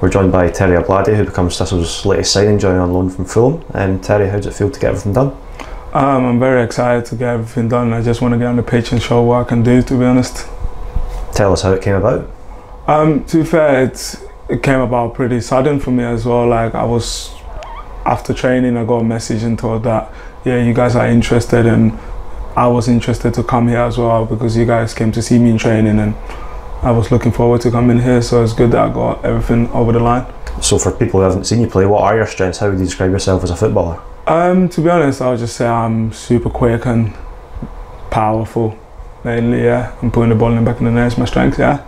We're joined by Terry Ablade, who becomes Thistle's latest signing, joining on loan from Fulham. And Terry, how does it feel to get everything done? Um, I'm very excited to get everything done. I just want to get on the pitch and show what I can do, to be honest. Tell us how it came about. Um, to be fair, it's, it came about pretty sudden for me as well. Like I was after training, I got a message and told that yeah, you guys are interested, and I was interested to come here as well because you guys came to see me in training, and I was looking forward to coming here. So it's good that I got everything over the line. So, for people who haven't seen you play, what are your strengths? How would you describe yourself as a footballer? Um, to be honest, I'll just say I'm super quick and powerful, mainly. yeah. I'm putting the ball in the back of the net is my strength. Yeah.